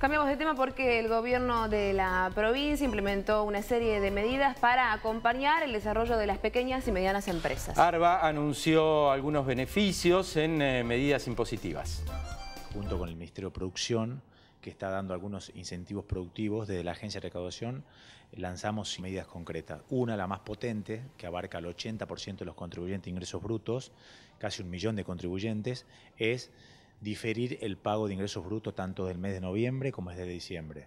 Cambiamos de tema porque el gobierno de la provincia implementó una serie de medidas para acompañar el desarrollo de las pequeñas y medianas empresas. ARBA anunció algunos beneficios en eh, medidas impositivas. Junto con el Ministerio de Producción, que está dando algunos incentivos productivos desde la Agencia de Recaudación, lanzamos medidas concretas. Una, la más potente, que abarca el 80% de los contribuyentes de ingresos brutos, casi un millón de contribuyentes, es diferir el pago de ingresos brutos tanto del mes de noviembre como desde diciembre.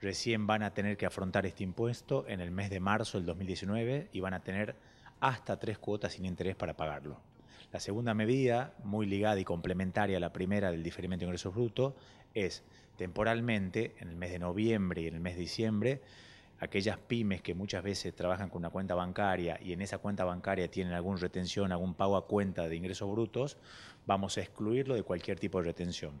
Recién van a tener que afrontar este impuesto en el mes de marzo del 2019 y van a tener hasta tres cuotas sin interés para pagarlo. La segunda medida, muy ligada y complementaria a la primera del diferimiento de ingresos brutos, es temporalmente, en el mes de noviembre y en el mes de diciembre, aquellas pymes que muchas veces trabajan con una cuenta bancaria y en esa cuenta bancaria tienen alguna retención, algún pago a cuenta de ingresos brutos, vamos a excluirlo de cualquier tipo de retención.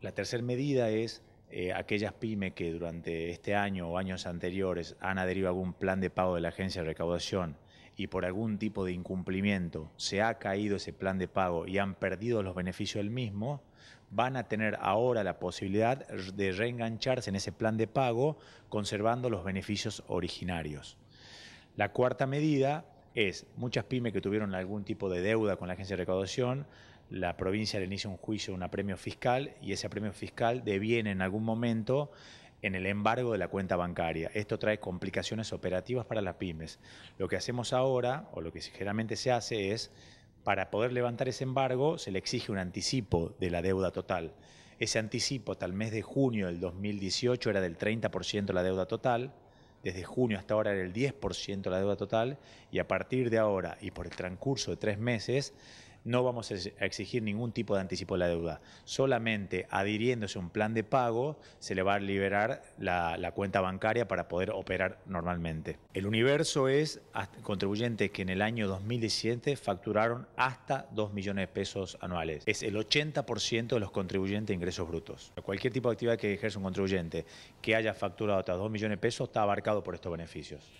La tercera medida es eh, aquellas pymes que durante este año o años anteriores han adherido a algún plan de pago de la agencia de recaudación y por algún tipo de incumplimiento se ha caído ese plan de pago y han perdido los beneficios del mismo, van a tener ahora la posibilidad de reengancharse en ese plan de pago conservando los beneficios originarios. La cuarta medida es muchas pymes que tuvieron algún tipo de deuda con la agencia de recaudación, la provincia le inicia un juicio, un apremio fiscal y ese apremio fiscal deviene en algún momento en el embargo de la cuenta bancaria. Esto trae complicaciones operativas para las pymes. Lo que hacemos ahora, o lo que generalmente se hace es, para poder levantar ese embargo, se le exige un anticipo de la deuda total. Ese anticipo hasta el mes de junio del 2018 era del 30% de la deuda total, desde junio hasta ahora era el 10% de la deuda total y a partir de ahora y por el transcurso de tres meses no vamos a exigir ningún tipo de anticipo de la deuda. Solamente adhiriéndose a un plan de pago se le va a liberar la, cuenta bancaria para poder operar normalmente. El universo es contribuyentes que en el año 2017 facturaron hasta 2 millones de pesos anuales. Es el 80% de los contribuyentes de ingresos brutos. Cualquier tipo de actividad que ejerce un contribuyente que haya facturado hasta 2 millones de pesos está abarcado por estos beneficios.